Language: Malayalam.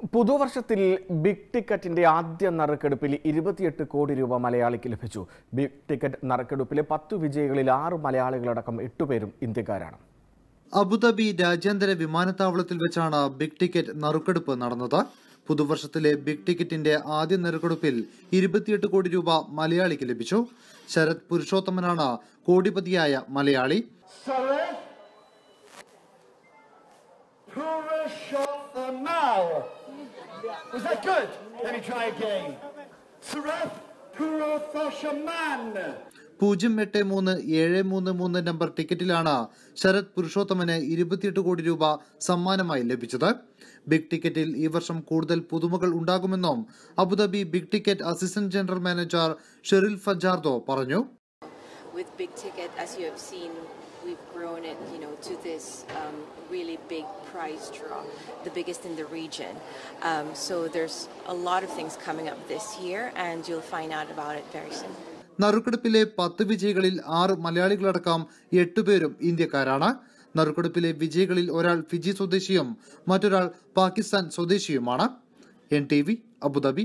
പുതുവർഷത്തിൽ ബിഗ് ടിക്കറ്റിന്റെ ആദ്യ നറുക്കെടുപ്പിൽ ഇരുപത്തിയെട്ട് കോടി രൂപ മലയാളിക്ക് ലഭിച്ചു. ബിഗ് ടിക്കറ്റ് നറുക്കെടുപ്പിലെ പത്തു വിജയികളിൽ ആറ് മലയാളികളടക്കം എട്ടുപേരും ഇന്ത്യക്കാരാണ്. അബുദാബി രാജ്യാന്തര വിമാനത്താവളത്തിൽ വെച്ചാണ് ബിഗ് ടിക്കറ്റ് നറുക്കെടുപ്പ് നടന്നത്. പുതുവർഷത്തിലെ ബിഗ് ടിക്കറ്റിന്റെ ആദ്യ നറുക്കെടുപ്പിൽ ഇരുപത്തിയെട്ട് കോടി രൂപ മലയാളിക്ക് ലഭിച്ചു. Sarath പുരുഷോത്തമനാണ് കോടിപതിയായ Malayali. Was that good? Let me try again. Sareth Purothoshaman. പൂജ്യം എട്ട് മൂന്ന് ഏഴ് മൂന്ന് മൂന്ന് നമ്പർ ടിക്കറ്റിലാണ് ശരത് പുരുഷോത്തമന് ഇരുപത്തിയെട്ട് കോടി രൂപ സമ്മാനമായി ലഭിച്ചത് ബിഗ് ടിക്കറ്റിൽ ഈ വർഷം കൂടുതൽ പുതുമകൾ ഉണ്ടാകുമെന്നും Abu Dhabi big ticket assistant general manager Sheryl Fajardo പറഞ്ഞു with big ticket as you have seen we've grown it you know to this um, really big prize draw the biggest in the region um, so there's a lot of things coming up this year and you'll find out about it very soon നറുക്കെടുപ്പിലെ പത്ത് വിജയികളിൽ ആറ് മലയാളികളടക്കം എട്ടുപേരും ഇന്ത്യക്കാരാണ് നറുക്കെടുപ്പിലെ വിജയികളിൽ ഒരാൾ ഫിജി സ്വദേശിയും മറ്റൊരാൾ Pakistan സ്വദേശിയുമാണ് N T V Abu Dhabi